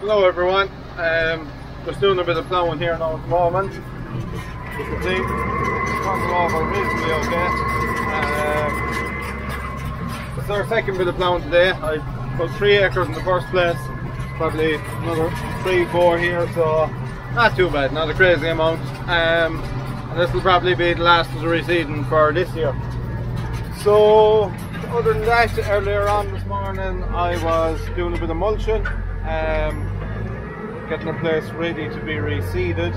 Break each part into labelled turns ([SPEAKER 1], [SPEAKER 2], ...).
[SPEAKER 1] Hello everyone, um, just doing a bit of ploughing here now at the moment. You can see it's coming over reasonably okay. Um, it's our second bit of ploughing today. I put three acres in the first place, probably another three, four here, so not too bad, not a crazy amount. Um, and this will probably be the last of the reseeding for this year. So, other than that, earlier on this morning I was doing a bit of mulching, um, getting the place ready to be reseeded,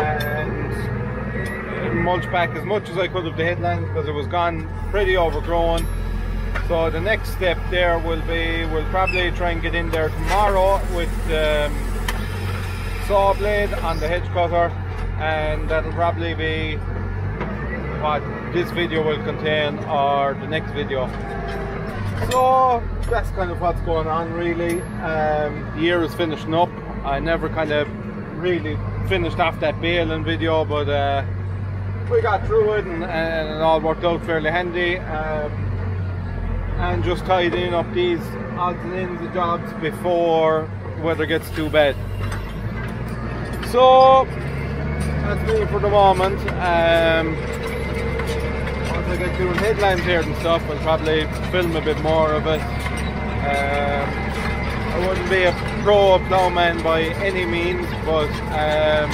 [SPEAKER 1] and mulch back as much as I could of the headland because it was gone pretty overgrown. So the next step there will be, we'll probably try and get in there tomorrow with um, saw blade on the hedge cutter and that'll probably be what this video will contain or the next video so that's kind of what's going on really. Um, the year is finishing up. I never kind of really finished off that baling video but uh, we got through it and, and, it all worked out fairly handy. Um, and just tidying up these odds and ends of jobs before weather gets too bad. So that's me for the moment. Um, once I get doing headlands here and stuff, I'll probably film a bit more of it. Um, I wouldn't be a pro ploughman by any means, but um,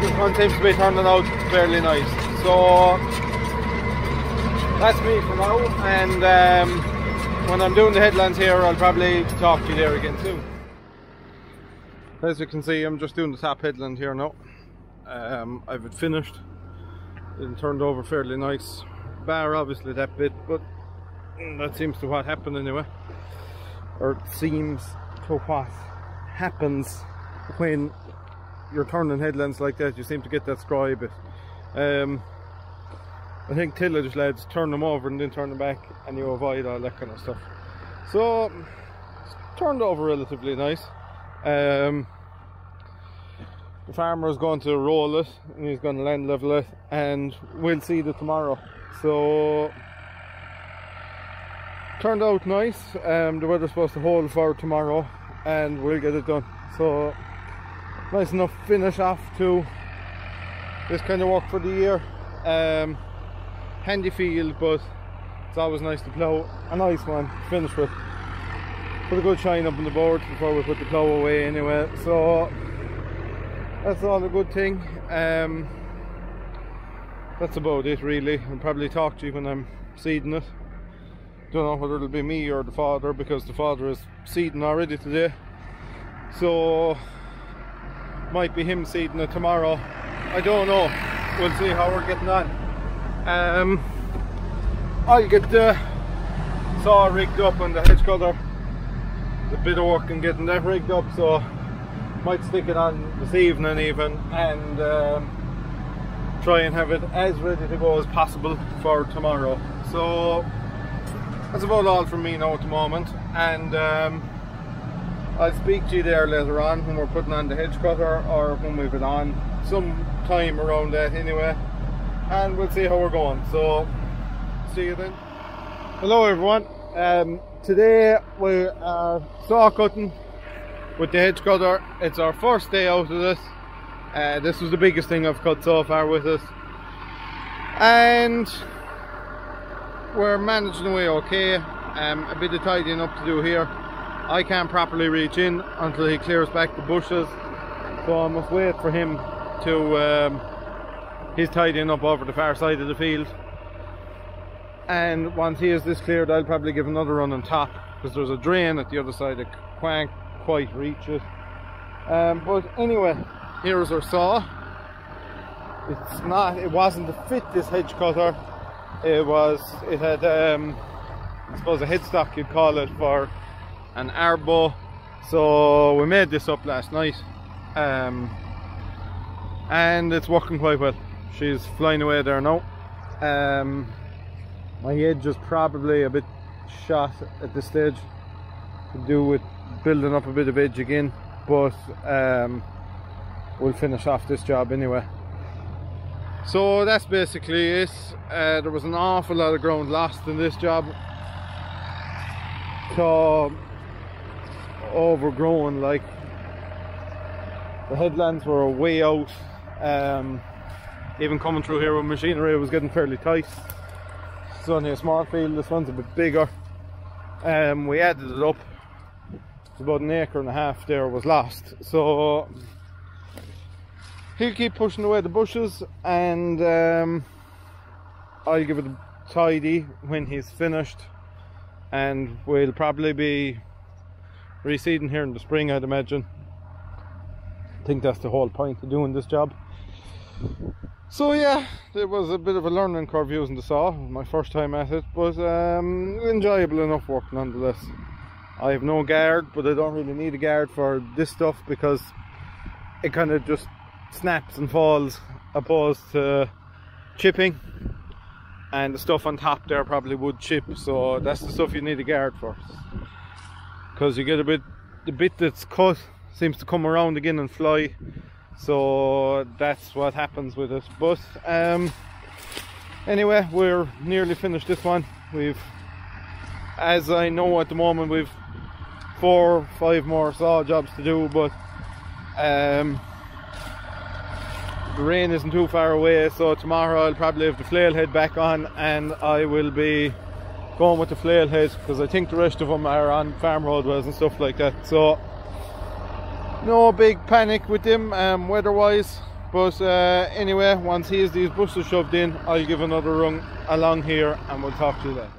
[SPEAKER 1] this one seems to be turning out fairly nice. So that's me for now, and um, when I'm doing the headlands here, I'll probably talk to you there again soon. As you can see, I'm just doing the top headland here now. Um, I've finished. It turned over fairly nice. Bar obviously that bit, but that seems to what happened anyway. Or seems to what happens when you're turning headlands like that. You seem to get that scry bit. Um, I think tillage lads turn them over and then turn them back and you avoid all that kind of stuff. So, turned over relatively nice. Um, the farmer is going to roll it and he's going to land level it and we'll see it tomorrow. So turned out nice um, the weather's supposed to hold for tomorrow and we'll get it done. So nice enough finish off to this kind of work for the year. Um, handy field but it's always nice to plough a nice one to finish with. Put a good shine up on the board before we put the plough away anyway. So that's all a good thing. Um, that's about it really. I'll probably talk to you when I'm seeding it. Don't know whether it'll be me or the father because the father is seeding already today. So might be him seeding it tomorrow. I don't know. We'll see how we're getting on. Um, I'll get the saw rigged up on the hedge cutter. A bit of work in getting that rigged up so might stick it on this evening even and um, try and have it as ready to go as possible for tomorrow. So that's about all from me now at the moment and um, I'll speak to you there later on when we're putting on the hedge cutter or when we've it on some time around that anyway. And we'll see how we're going. So see you then. Hello everyone. Um, today we are saw cutting with the hedge cutter. It's our first day out of this. Uh, this was the biggest thing I've cut so far with us. And we're managing away okay. Um, a bit of tidying up to do here. I can't properly reach in until he clears back the bushes. So I must wait for him to... Um, he's tidying up over the far side of the field. And once he has this cleared, I'll probably give another run on top because there's a drain at the other side of Quank quite reach it. Um, but anyway, here's our saw. It's not, it wasn't to fit this hedge cutter. It was, it had, um, I suppose a headstock you'd call it for an arbo. So we made this up last night. Um, and it's working quite well. She's flying away there now. Um, my edge is probably a bit shot at this stage to do with building up a bit of edge again but um, we'll finish off this job anyway. So that's basically it. Uh, there was an awful lot of ground lost in this job. So overgrown like the headlands were way out. Um, even coming through here with machinery it was getting fairly tight. It's only a small field this one's a bit bigger. Um, we added it up it's about an acre and a half there was lost. So he'll keep pushing away the bushes and um, I'll give it a tidy when he's finished. And we'll probably be reseeding here in the spring I'd imagine. I think that's the whole point of doing this job. So yeah it was a bit of a learning curve using the saw my first time at it but um, enjoyable enough work nonetheless I have no guard but I don't really need a guard for this stuff because it kind of just snaps and falls opposed to chipping. And the stuff on top there probably would chip so that's the stuff you need a guard for. Because you get a bit the bit that's cut seems to come around again and fly. So that's what happens with it. But um, anyway we're nearly finished this one. We've as I know at the moment we've four five more saw jobs to do but um, the rain isn't too far away so tomorrow I'll probably have the flail head back on and I will be going with the flail head because I think the rest of them are on farm roadways and stuff like that. So no big panic with them um, weather wise but uh, anyway once he has these bushes shoved in I'll give another run along here and we'll talk to you then